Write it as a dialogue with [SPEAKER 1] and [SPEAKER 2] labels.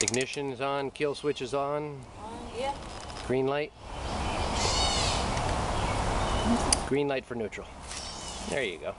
[SPEAKER 1] Ignition is on, kill switch is on,
[SPEAKER 2] Uh, yeah.
[SPEAKER 1] green light. Green light for neutral. There you go.